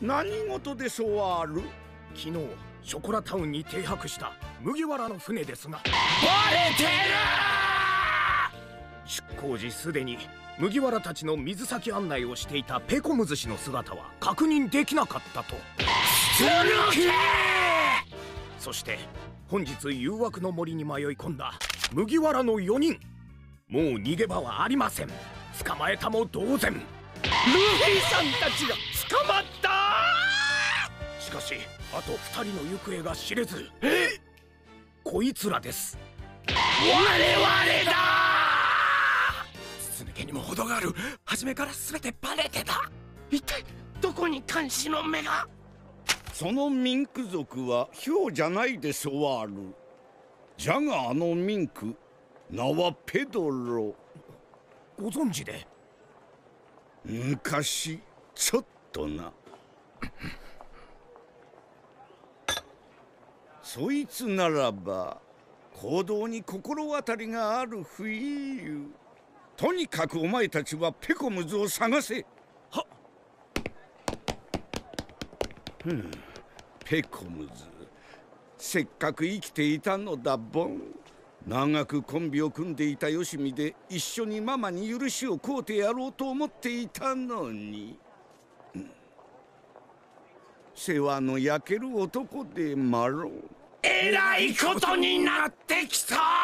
何事でしょうある昨日ショコラタウンに停泊した麦わらの船ですが。バレてる出港時すでに麦わらたちの水先案内をしていたペコムズ氏の姿は確認できなかったと。するけそして本日誘惑の森に迷い込んだ麦わらの4人。もう逃げ場はありません。捕まえたも同然。ルフィさんたちが捕まったしあと2人の行方が知れずえこいつらです。我々だ！筒抜けにも程がある。初めから全てバレてた。一体どこに監視の目が？そのミンク族はヒョウじゃないでしょうある。じゃがあのミンク名はペドロ。ご存知で？昔ちょっとなそいつならば行動に心当たりがある不意とにかくお前たちはペコムズを探せ。はふん。ペコムズ。せっかく生きていたのだボン。長くコンビを組んでいたよしみで一緒にママに許しを請うてやろうと思っていたのに、世話の焼ける男でマロンえらいことになってきた。